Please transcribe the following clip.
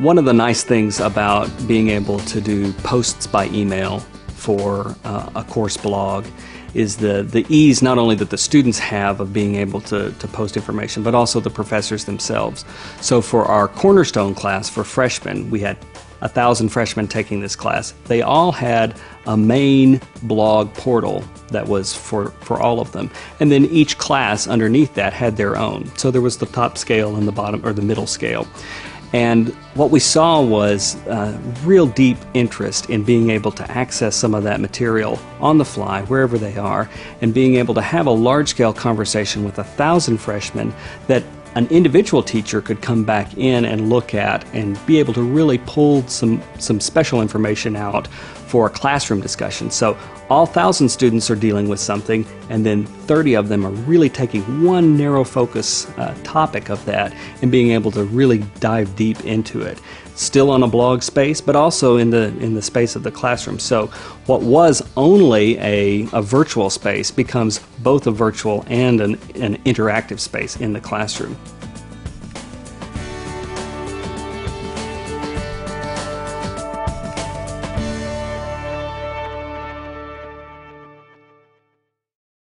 One of the nice things about being able to do posts by email for uh, a course blog is the, the ease not only that the students have of being able to, to post information, but also the professors themselves. So for our cornerstone class for freshmen, we had a thousand freshmen taking this class. They all had a main blog portal that was for, for all of them. And then each class underneath that had their own. So there was the top scale and the bottom or the middle scale. And what we saw was uh, real deep interest in being able to access some of that material on the fly, wherever they are, and being able to have a large scale conversation with a thousand freshmen that an individual teacher could come back in and look at and be able to really pull some, some special information out for a classroom discussion. So all 1,000 students are dealing with something, and then 30 of them are really taking one narrow focus uh, topic of that and being able to really dive deep into it. Still on a blog space, but also in the in the space of the classroom. So what was only a, a virtual space becomes both a virtual and an, an interactive space in the classroom.